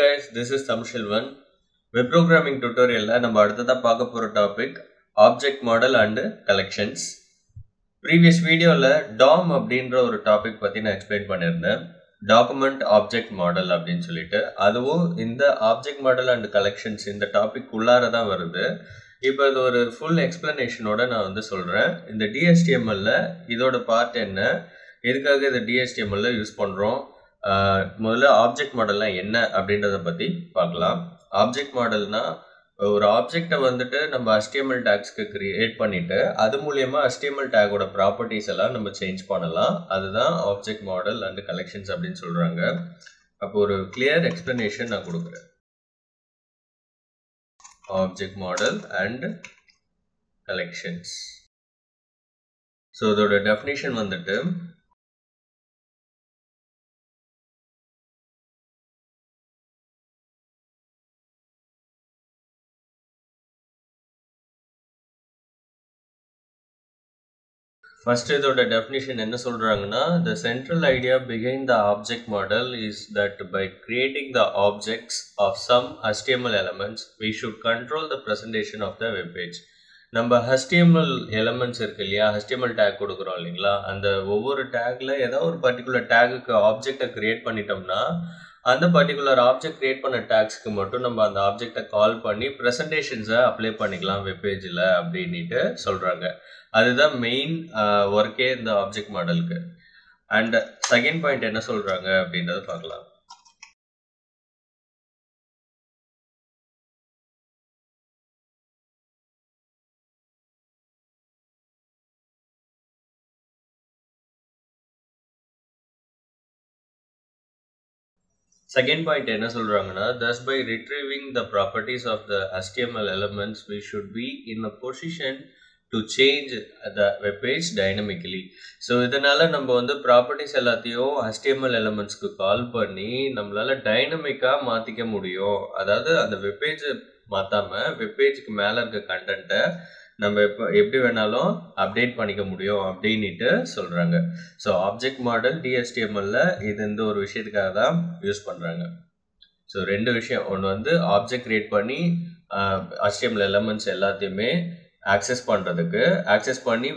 Guys this is Tamilselvan web programming டுட்டோரியலில் நம்ம அடுத்ததாக பார்க்க போகிற topic object model and collections previous வீடியோவில் டாம் அப்படின்ற ஒரு டாபிக் பற்றி நான் எக்ஸ்பிளைன் பண்ணியிருந்தேன். டாக்குமெண்ட் ஆப்ஜெக்ட் மாடல் அப்படின்னு சொல்லிட்டு. அதுவும் இந்த ஆப்ஜெக்ட் மாடல் அண்ட் கலெக்ஷன்ஸ் இந்த டாபிக் உள்ளார தான் வருது. இப்போ இது ஒரு ஃபுல் எக்ஸ்பிளனேஷனோட நான் வந்து சொல்கிறேன் இந்த டிஎஸ்டிஎம்எல்ல இதோட பார்ட் என்ன? எதுக்காக இதை டிஎஸ்டிஎம்எல்ல யூஸ் பண்ணுறோம் முதல்ல ஆப்ஜெக்ட் மாடல்லாம் என்ன அப்படின்றத பற்றி பார்க்கலாம். ஆப்ஜெக்ட் மாடல்னா ஒரு ஆப்ஜெக்டை வந்துட்டு நம்ம HTML டேக்ஸ்க்கு கிரியேட் பண்ணிட்டு அது மூலியமா HTML டேக்கோட ப்ராப்பர்ட்டிஸ் எல்லாம் நம்ம சேஞ்ச் பண்ணலாம். அதுதான் ஆப்ஜெக்ட் மாடல் அண்ட் கலெக்ஷன்ஸ் அப்படின்னு சொல்றாங்க. அப்போ ஒரு கிளியர் எக்ஸ்பிளனேஷன் நான் கொடுக்குறேன். Object model and collections so இதோட டெஃபினேஷன் வந்துட்டு ஃபர்ஸ்ட் இதோட டெஃபினிஷன் என்ன சொல்கிறாங்கன்னா the central idea பிகைன் the object model is that by creating the objects of some HTML elements we should control the presentation of the webpage நம்ம HTML elements இருக்கு இல்லையா? HTML take கொடுக்குறோம் இல்லைங்களா? அந்த ஒவ்வொரு டேக்ல ஏதாவது ஒரு பர்டிகுலர் டேகுக்கு ஆப்ஜெக்டை கிரியேட் பண்ணிட்டோம்னா அந்த பர்டிகுலர் ஆப்ஜெக்ட் கிரியேட் பண்ண டேக்ஸ்க்கு மட்டும் நம்ம அந்த ஆப்ஜெக்டை கால் பண்ணி ப்ரெசன்டேஷன்ஸை அப்ளை பண்ணிக்கலாம் வெப்பேஜில் அப்படின்ட்டு சொல்கிறாங்க அதுதான் மெயின் ஒர்க்கே இந்த ஆப்ஜெக்ட் மாடலுக்கு அண்ட் செகண்ட் பாயிண்ட் என்ன சொல்கிறாங்க அப்படின்றத பார்க்கலாம் செகண்ட் பாயிண்ட் என்ன சொல்றாங்கன்னா thus by retrieving the properties of the HTML elements we should be in a position to change the web page dynamically so இதனால் நம்ம வந்து ப்ராப்பர்ட்டிஸ் எல்லாத்தையும் ஹஸ்டிஎம்எல் எலமெண்ட்ஸ்க்கு கால் பண்ணி நம்மளால் டைனமிக்காக மாற்றிக்க முடியும். அதாவது அந்த வெப்பேஜை மாற்றாமல் வெப்பேஜுக்கு மேலே இருக்க கண்டென்ட்டை நம்ம எப்போ எப்படி வேணாலும் அப்டேட் பண்ணிக்க முடியும் அப்படின்ட்டு சொல்கிறாங்க ஸோ ஆப்ஜெக்ட் மாடல் டிஎஸ்டிஎம்எல்ல இது இந்த ஒரு விஷயத்துக்காக தான் யூஸ் பண்ணுறாங்க ஸோ ரெண்டு விஷயம். ஒன்று வந்து ஆப்ஜெக்ட் கிரியேட் பண்ணி ஹஸ்டிஎம்எல் எலமெண்ட்ஸ் எல்லாத்தையுமே ஆக்சஸ் பண்ணுறதுக்கு ஆக்சஸ் பண்ணி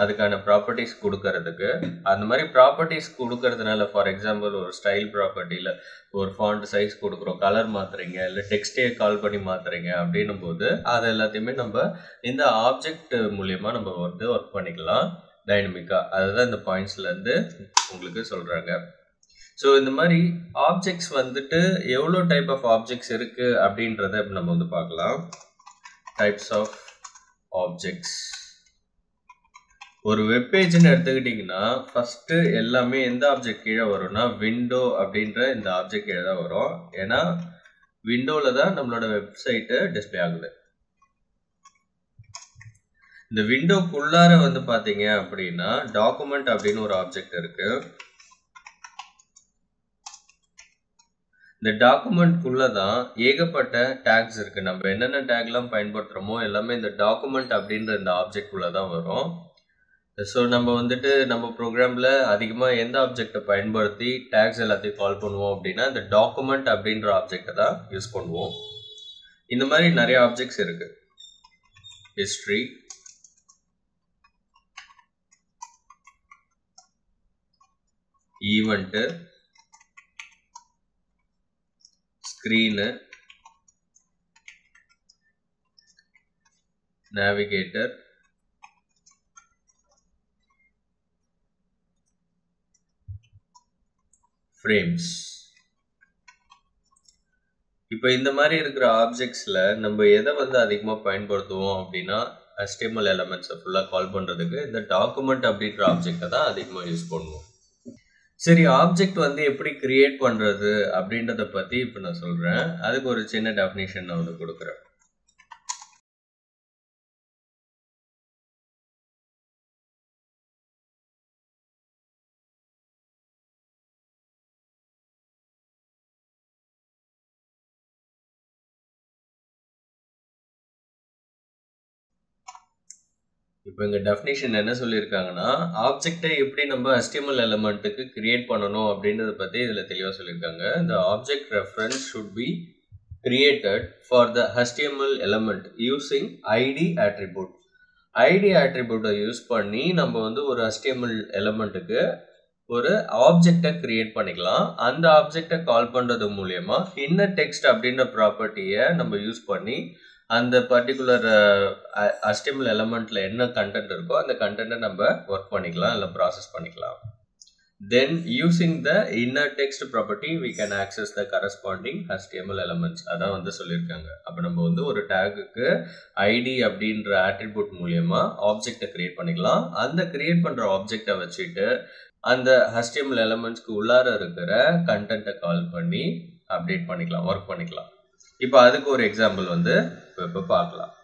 அதுக்கான ப்ராப்பர்ட்டிஸ் கொடுக்கறதுக்கு அந்த மாதிரி ப்ராப்பர்ட்டிஸ் கொடுக்கறதுனால ஃபார் எக்ஸாம்பிள் ஒரு ஸ்டைல் ப்ராப்பர்ட்டியில் ஒரு ஃபாண்ட் சைஸ் கொடுக்குறோம் கலர் மாற்றுறீங்க இல்லை டெக்ஸ்டே கால் பண்ணி மாற்றுறீங்க அப்படின்னும் போது அது எல்லாத்தையுமே நம்ம இந்த ஆப்ஜெக்ட் மூலியமாக நம்ம வந்து ஒர்க் பண்ணிக்கலாம் டைனமிக்காக அதுதான் இந்த பாயிண்ட்ஸ்லேருந்து உங்களுக்கு சொல்கிறாங்க ஸோ இந்த மாதிரி ஆப்ஜெக்ட்ஸ் வந்துட்டு எவ்வளோ டைப் ஆஃப் ஆப்ஜெக்ட்ஸ் இருக்குது அப்படின்றத நம்ம வந்து பார்க்கலாம். டைப்ஸ் ஆஃப் ஆப்ஜெக்ட்ஸ் ஒரு வெப்பேஜ்னு எடுத்துக்கிட்டிங்கன்னா ஃபஸ்ட்டு எல்லாமே எந்த ஆப்ஜெக்ட் கீழே வரும்னா விண்டோ அப்படின்ற இந்த ஆப்ஜெக்ட் கீழே தான் வரும். ஏன்னா விண்டோவில் தான் நம்மளோட வெப்சைட்டு டிஸ்பிளே ஆகுது. இந்த விண்டோக்குள்ளார வந்து பார்த்தீங்க அப்படின்னா டாக்குமெண்ட் அப்படின்னு ஒரு ஆப்ஜெக்ட் இருக்கு. இந்த டாக்குமெண்ட்குள்ளே தான் ஏகப்பட்ட டேக்ஸ் இருக்குது நம்ம என்னென்ன டேக்லாம் பயன்படுத்துகிறோமோ எல்லாமே இந்த டாக்குமெண்ட் அப்படின்ற இந்த ஆப்ஜெக்ட் உள்ளே தான் வரும். ஸோ நம்ம வந்துட்டு நம்ம ப்ரோக்ராமில் அதிகமாக எந்த ஆப்ஜெக்டை பயன்படுத்தி டேக்ஸ் எல்லாத்தையும் கால் பண்ணுவோம் அப்படின்னா இந்த டாக்குமெண்ட் அப்படின்ற ஆப்ஜெக்டை தான் யூஸ் பண்ணுவோம். இந்த மாதிரி நிறைய ஆப்ஜெக்ட்ஸ் இருக்குது history event screen navigator frames இப்போ இந்த மாதிரி இருக்கிற ஆப்ஜெக்ட்ஸில் நம்ம எதை வந்து அதிகமாக பயன்படுத்துவோம் அப்படின்னா HTML எலமெண்ட்ஸை ஃபுல்லாக கால் பண்ணுறதுக்கு இந்த டாக்குமெண்ட் அப்படின்ற ஆப்ஜெக்டை தான் அதிகமாக யூஸ் பண்ணுவோம். சரி ஆப்ஜெக்ட் வந்து எப்படி கிரியேட் பண்ணுறது அப்படின்றத பற்றி இப்போ நான் சொல்கிறேன் அதுக்கு ஒரு சின்ன டெஃபினேஷன் நான் வந்து கொடுக்குறேன். இப்போ இங்கே டெஃபினிஷன் என்ன சொல்லியிருக்காங்கன்னா, ஆப்ஜெக்டை எப்படி நம்ம HTML எலமெண்ட்டுக்கு கிரியேட் பண்ணணும் அப்படின்றத பற்றி இதில் தெளிவாக சொல்லியிருக்காங்க. இந்த object reference should be created for the HTML element using ID attribute ID ஆட்ரிபியூட்டை use பண்ணி நம்ம வந்து ஒரு HTML எலமெண்ட்டுக்கு ஒரு ஆப்ஜெக்டை கிரியேட் பண்ணிக்கலாம். அந்த ஆப்ஜெக்டை கால் பண்ணுறது மூலயமா இன்ன டெக்ஸ்ட் அப்படின்ற ப்ராப்பர்ட்டியை நம்ம யூஸ் பண்ணி அந்த பர்ட்டிகுலர் அஸ்டிமல் எலமெண்ட்ல என்ன கன்டென்ட் இருக்கோ அந்த கண்டென்ட்டை நம்ம ஒர்க் பண்ணிக்கலாம். இல்லை ப்ராசஸ் பண்ணிக்கலாம். Then using the inner text property we can access the corresponding HTML elements. அதான் வந்து சொல்லியிருக்காங்க. அப்போ நம்ம வந்து ஒரு டேகுக்கு ஐடி அப்படின்ற ஆட்ரிபியூட் மூலியமா ஆப்ஜெக்டை கிரியேட் பண்ணிக்கலாம். அந்த கிரியேட் பண்ற ஆப்ஜெக்டை வச்சுட்டு அந்த ஹஸ்டிஎம்எல் எலமெண்ட்ஸ்க்கு உள்ளார இருக்கிற கண்டென்ட்டை கால் பண்ணி அப்டேட் பண்ணிக்கலாம். ஒர்க் பண்ணிக்கலாம். இப்போ அதுக்கு ஒரு எக்ஸாம்பிள் வந்து இப்போ பார்க்கலாம்.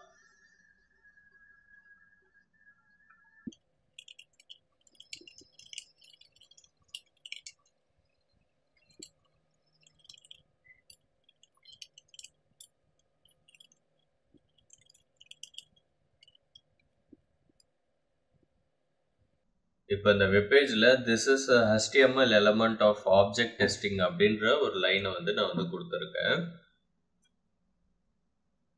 இப்ப இந்த வெப்பேஜில் this is HTML element of object testing அப்படின்ற ஒரு லைனை வந்து நான் வந்து கொடுத்துருக்கேன்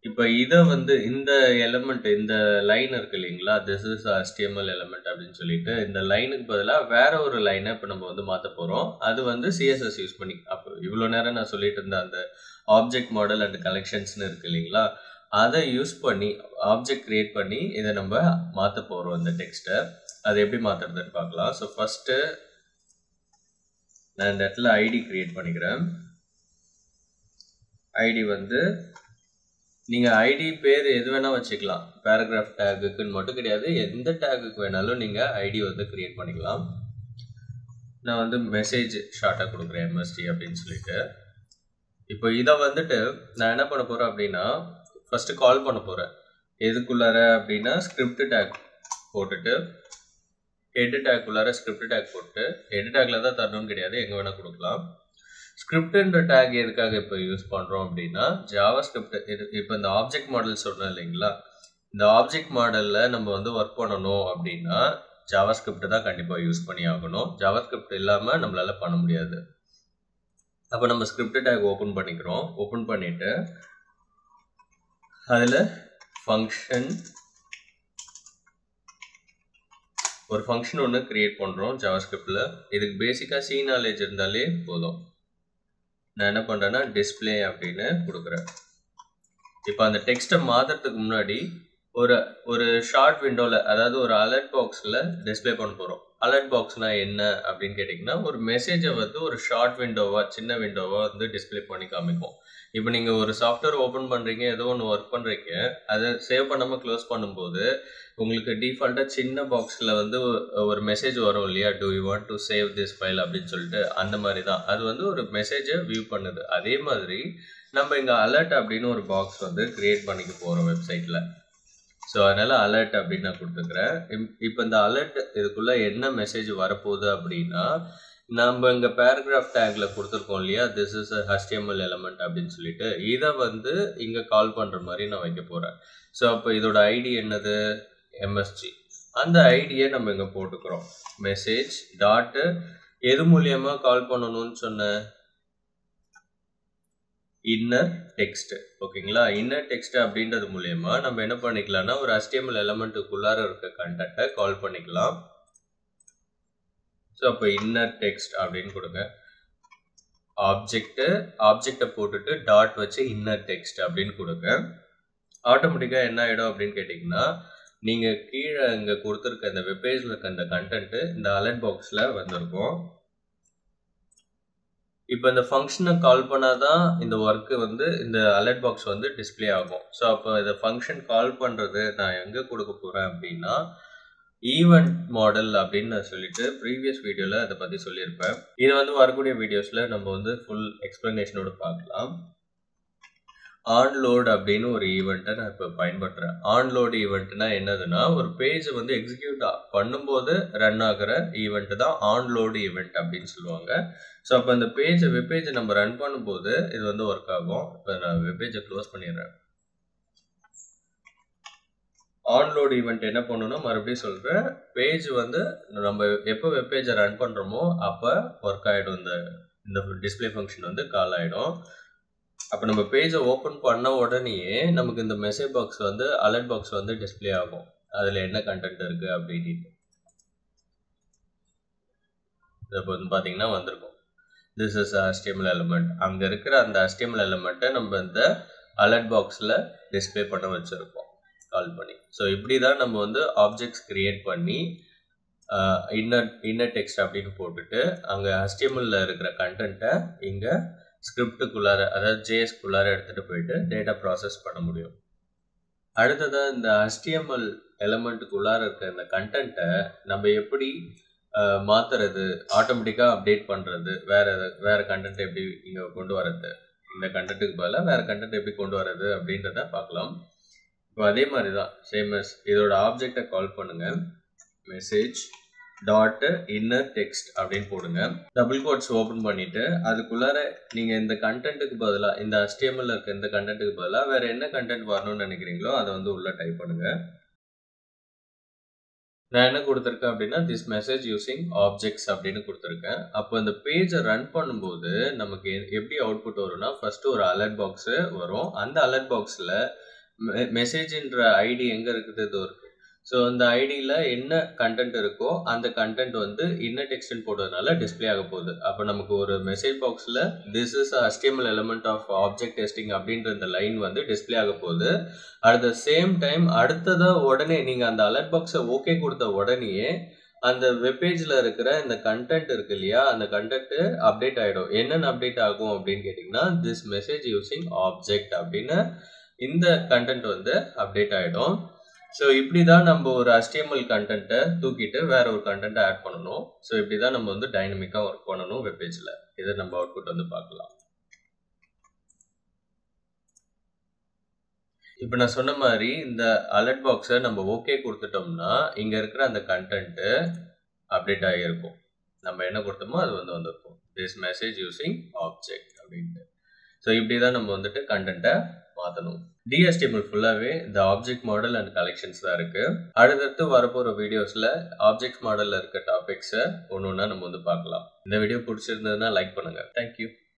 இப்ப இத வந்து இந்த எலிமெண்ட் இந்த லைன் இருக்கு இல்லைங்களா? திஸ் இஸ் a HTML அப்படின்னு சொல்லிட்டு இந்த லைனுக்கு பதிலா வேற ஒரு லைனை இப்ப நம்ம வந்து மாத்த போறோம். அது வந்து சிஎஸ்எஸ் யூஸ் பண்ணி. அப்போ இவ்வளவு நேரம் நான் சொல்லிட்டு இருந்த அந்த ஆப்ஜெக்ட் மாடல் அண்ட் கலெக்ஷன்ஸ்னு இருக்கு இல்லைங்களா? அதை யூஸ் பண்ணி ஆப்ஜெக்ட் கிரியேட் பண்ணி இதை நம்ம மாத்தப் போறோம் இந்த டெக்ஸ்ட்ட. அது எப்படி மாத்துறதுன்னு பார்க்கலாம். ஸோ ஃபர்ஸ்ட் நான் இந்த இடத்துல ஐடி கிரியேட் பண்ணிக்கிறேன். ஐடி வந்து நீங்கள் ஐடி பேர் எது வேணால் வச்சுக்கலாம். பேராகிராஃப் டேகுக்குன்னு மட்டும் கிடையாது. எந்த டேகுக்கு வேணாலும் நீங்கள் ஐடி வந்து கிரியேட் பண்ணிக்கலாம். நான் வந்து மெசேஜ் ஷார்ட்டாக கொடுக்குறேன் எம்எஸ்டி அப்படின்னு சொல்லிட்டு. இப்போ இதை வந்துட்டு நான் என்ன பண்ண போகிறேன் அப்படின்னா, ஃபஸ்ட்டு கால் பண்ண போகிறேன் எதுக்குள்ளார அப்படின்னா ஸ்கிரிப்ட் டேக் போட்டுட்டு ஹெட் டேக்குள்ளார ஸ்கிரிப்ட் டேக் போட்டு ஹெட் டேக்கில் தான் தரணும்னு கிடையாது. எங்கே வேணால் கொடுக்கலாம் ஸ்கிரிப்ட்ன்ற டேக் எதுக்காக இப்போ யூஸ் பண்ணுறோம் அப்படின்னா, ஜாவா ஸ்கிரிப்ட் இது இந்த ஆப்ஜெக்ட் மாடல் சொன்னோம் இல்லைங்களா? இந்த ஆப்ஜெக்ட் மாடலில் நம்ம வந்து ஒர்க் பண்ணணும் அப்படின்னா, ஜாவா ஸ்கிரிப்ட் தான் கண்டிப்பாக யூஸ் பண்ணி ஆகணும். ஜாவா ஸ்கிரிப்ட் இல்லாமல் நம்மளால் பண்ண முடியாது. அப்போ நம்ம ஸ்கிரிப்ட் டேக் ஓப்பன் பண்ணிக்கிறோம். ஓப்பன் பண்ணிவிட்டு அதில் ஃபங்க்ஷன் ஒரு ஃபங்க்ஷன் ஒன்று க்ரியேட் பண்ணுறோம் ஜாவா ஸ்கிரிப்டில் இதுக்கு பேசிக்காக சி நாலேஜ் இருந்தாலே போதும். நான் என்ன பண்ணுறேன்னா டிஸ்பிளே அப்படின்னு கொடுக்குறேன் இப்போ அந்த டெக்ஸ்ட்டை மாற்றுறதுக்கு முன்னாடி ஒரு ஒரு ஷார்ட் விண்டோவில் அதாவது ஒரு அலர்ட் பாக்ஸில் டிஸ்பிளே பண்ண போகிறோம் அலர்ட் பாக்ஸ்னா என்ன அப்படின்னு கேட்டிங்கன்னா ஒரு மெசேஜை வந்து ஒரு ஷார்ட் விண்டோவாக சின்ன விண்டோவாக வந்து டிஸ்ப்ளே பண்ணி காமிக்கும். இப்போ நீங்கள் ஒரு சாஃப்ட்வேர் ஓப்பன் பண்ணுறீங்க ஏதோ ஒன்று ஒர்க் பண்ணுறீங்க அதை சேவ் பண்ணாமல் க்ளோஸ் பண்ணும்போது, உங்களுக்கு டிஃபால்ட்டாக சின்ன பாக்ஸில் வந்து ஒரு மெசேஜ் வரும் இல்லையா? Do you want to save this file அப்படின்னு சொல்லிட்டு அந்த மாதிரி தான். அது வந்து ஒரு மெசேஜை வியூ பண்ணுது. அதே மாதிரி நம்ம இங்கே அலர்ட் அப்படின்னு ஒரு பாக்ஸ் வந்து க்ரியேட் பண்ணிக்க போகிறோம் வெப்சைட்டில் ஸோ அதனால் அலர்ட் அப்படின்னு நான் கொடுத்துக்கிறேன் இப்போ இந்த அலர்ட் இதுக்குள்ளே என்ன மெசேஜ் வரப்போகுது அப்படின்னா, நம்ம இங்க பேராகிராஃப் டேக்ல கொடுத்துருக்கோம் இல்லையா? This is a HTML element அப்படின்னு சொல்லிட்டு, இதை வந்து இங்க கால் பண்ற மாதிரி நான் வைக்க போறேன். ஸோ அப்போ இதோட ஐடி என்னது? எம்எஸ்ஜி அந்த ஐடியை நம்ம இங்க போட்டுக்கிறோம். மெசேஜ் டாட்டு எது மூலியமா கால் பண்ணணும்னு சொன்னேன்? இன்னர் டெக்ஸ்ட் ஓகேங்களா? இன்னர் டெக்ஸ்ட் அப்படின்றது மூலியமா நம்ம என்ன பண்ணிக்கலாம்னா, ஒரு ஹஸ்டிஎம்எல் எலமெண்ட்டுக்குள்ளார இருக்க கன்டென்ட்ட கால் பண்ணிக்கலாம். ஸோ அப்போ இன்னர் டெக்ஸ்ட் அப்படின்னு கொடுங்க ஆப்ஜெக்ட்டு ஆப்ஜெக்டை போட்டுட்டு டாட் வச்சு இன்னர் டெக்ஸ்ட் அப்படின்னு கொடுங்க ஆட்டோமேட்டிக்காக என்ன ஆகிடும் அப்படின்னு கேட்டிங்கன்னா நீங்கள் கீழே இங்கே கொடுத்துருக்க இந்த வெப்பேஜில் இருக்க அந்த கண்டென்ட்டு இந்த அலர்ட் பாக்ஸில் வந்திருக்கும். இப்போ இந்த ஃபங்க்ஷனை கால் பண்ணால் தான் இந்த ஒர்க்கு வந்து இந்த அலர்ட் பாக்ஸ் வந்து டிஸ்ப்ளே ஆகும். ஸோ அப்போ இந்த ஃபங்க்ஷன் கால் பண்ணுறது நான் எங்கே கொடுக்க போகிறேன் அப்படின்னா, ஈவெண்ட் மாடல் அப்படின்னு நான் சொல்லிட்டு ப்ரீவியஸ் வீடியோவில் அதை பற்றி சொல்லியிருப்பேன். இது வந்து வரக்கூடிய வீடியோஸில் நம்ம வந்து ஃபுல் எக்ஸ்பிளனேஷனோட பார்க்கலாம். ஆன்லோட் அப்படின்னு ஒரு ஈவெண்ட்டை நான் இப்போ பயன்படுத்துறேன். ஆன்லோட் ஈவெண்ட்னா என்னதுன்னா, ஒரு பேஜ் வந்து எக்ஸிக்யூட் பண்ணும்போது ரன் ஆகிற ஈவெண்ட்டு தான் ஆன்லோடு ஈவெண்ட் அப்படின்னு சொல்லுவாங்க. ஸோ அப்போ அந்த பேஜை வெப்பேஜை நம்ம ரன் பண்ணும்போது இது வந்து ஒர்க் ஆகும். இப்போ நான் வெப்பேஜை க்ளோஸ் பண்ணிடுறேன். ஆன்லோட் ஈவெண்ட் என்ன பண்ணணும்னா மறுபடியும் சொல்கிறேன் பேஜ் வந்து நம்ம எப்போ வெப் பேஜை ரன் பண்ணுறோமோ அப்போ ஒர்க் ஆகிடும் இந்த இந்த டிஸ்பிளே ஃபங்க்ஷன் வந்து கால் ஆகிடும் அப்போ நம்ம பேஜை ஓப்பன் பண்ண உடனேயே நமக்கு இந்த மெசேஜ் பாக்ஸ் வந்து அலர்ட் பாக்ஸ் வந்து டிஸ்பிளே ஆகும். அதில் என்ன கண்டென்ட் இருக்குது அப்படின்னு இப்போ வந்து பார்த்தீங்கன்னா வந்திருக்கும். திஸ் இஸ் HTML எலிமெண்ட் அங்கே இருக்கிற அந்த HTML எலிமெண்ட்டை நம்ம இந்த அலர்ட் பாக்ஸில் டிஸ்பிளே பண்ண வச்சுருப்போம் கால் பண்ணி. ஸோ இப்படி தான் நம்ம வந்து ஆப்ஜெக்ட்ஸ் க்ரியேட் பண்ணி இன்னர் இன்னர் டெக்ஸ்ட் அப்படின்னு போட்டுட்டு அங்கே ஹஸ்டிஎம்எல்ல இருக்கிற கண்டென்ட்டை இங்கே ஸ்கிரிப்டுக்குள்ளார அதாவது ஜேஎஸ்குள்ளார எடுத்துகிட்டு போயிட்டு டேட்டா ப்ராசஸ் பண்ண முடியும். அடுத்ததாக இந்த ஹஸ்டிஎம்எல் எலமெண்ட்டுக்குள்ளார இருக்க இந்த கண்டென்ட்டை நம்ம எப்படி மாற்றுறது ஆட்டோமேட்டிக்காக அப்டேட் பண்ணுறது வேறு வேறு கண்டென்ட் எப்படி இங்கே கொண்டு வர்றது இந்த கண்டென்ட்டுக்கு பதிலாக வேறு கண்டென்ட் எப்படி கொண்டு வரது அப்படின்றத பார்க்கலாம். அதே மாதிரி தான் சேமஸ் இதோட ஆப்ஜெக்டை கால் பண்ணுங்கள் மெசேஜ் டாட் இன்னர் டெக்ஸ்ட் அப்படின்னு போடுங்க. டபுள் கோட்ஸ் ஓப்பன் பண்ணிட்டு அதுக்குள்ளார நீங்கள் இந்த கண்டென்ட்டுக்கு பதிலாக இந்த HTML இருக்க இந்த கண்டென்ட்டுக்கு பதிலாக வேறு என்ன கண்டென்ட் வரணும்னு நினைக்கிறீங்களோ அதை வந்து உள்ளே டைப் பண்ணுங்க. நான் என்ன கொடுத்துருக்கேன் அப்படின்னா திஸ் மெசேஜ் யூசிங் ஆப்ஜெக்ட்ஸ் அப்படின்னு கொடுத்துருக்கேன். அப்போ இந்த பேஜை ரன் பண்ணும்போது நமக்கு எப்படி அவுட்புட் வரும்னா ஃபர்ஸ்ட் ஒரு அலர்ட் பாக்ஸு வரும். அந்த அலர்ட் பாக்ஸில் மெசேஜ்ன்ற ஐடி எங்கே இருக்குது இது இருக்கு. ஸோ அந்த ஐடியில் என்ன கண்டென்ட் இருக்கோ அந்த கண்டென்ட் வந்து இன்ன டெக்ஸ்டன் போடுறதுனால டிஸ்பிளே ஆக போகுது. அப்போ நமக்கு ஒரு மெசேஜ் பாக்ஸில் this is HTML element of object testing அப்படின்ற இந்த லைன் வந்து டிஸ்பிளே ஆக போகுது. அட் த சேம் டைம் அடுத்ததாக உடனே நீங்கள் அந்த அலர்ட் பாக்ஸை ஓகே கொடுத்த உடனேயே அந்த வெப்பேஜில் இருக்கிற இந்த கண்டென்ட் இருக்கு இல்லையா அந்த கண்டென்ட் அப்டேட் ஆகிடும் என்னென்ன அப்டேட் ஆகும் அப்படின்னு கேட்டிங்கன்னா திஸ் மெசேஜ் யூஸிங் ஆப்ஜெக்ட் அப்படின்னு இந்த கண்டென்ட் வந்து அப்டேட் ஆகிடும் ஸோ இப்படி தான் நம்ம ஒரு HTML கண்டென்ட்டை தூக்கிட்டு வேற ஒரு கண்டென்ட்டை ஆட் பண்ணணும். ஸோ இப்படி தான் நம்ம வந்து டைனமிக்காக ஒர்க் பண்ணணும் வெப்பேஜில் இதை நம்ம அவுட்புட் வந்து பார்க்கலாம். இப்போ நான் சொன்ன மாதிரி இந்த அலர்ட் பாக்ஸை நம்ம ஓகே கொடுத்துட்டோம்னா இங்கே இருக்கிற அந்த கண்டென்ட்டு அப்டேட் ஆகியிருக்கும். நம்ம என்ன கொடுத்தோமோ அது வந்து வந்திருக்கும். திஸ் மெசேஜ் யூஸிங் ஆப்ஜெக்ட் அப்படின்ட்டு. ஸோ இப்படி தான் நம்ம வந்துட்டு கண்டென்ட்டை மாற்றணும் டிஎஸ்டிஎம்எல் ஃபுல்லாகவே இந்த ஆப்ஜெக்ட் மாடல் அண்ட் கலெக்ஷன்ஸ் தான் இருக்குது அடுத்தடுத்து வரப்போகிற வீடியோஸில் ஆப்ஜெக்ட் மாடலில் இருக்க டாபிக்ஸை ஒன்று ஒன்றா நம்ம வந்து பார்க்கலாம். இந்த வீடியோ பிடிச்சிருந்ததுன்னா லைக் பண்ணுங்கள் தேங்க்யூ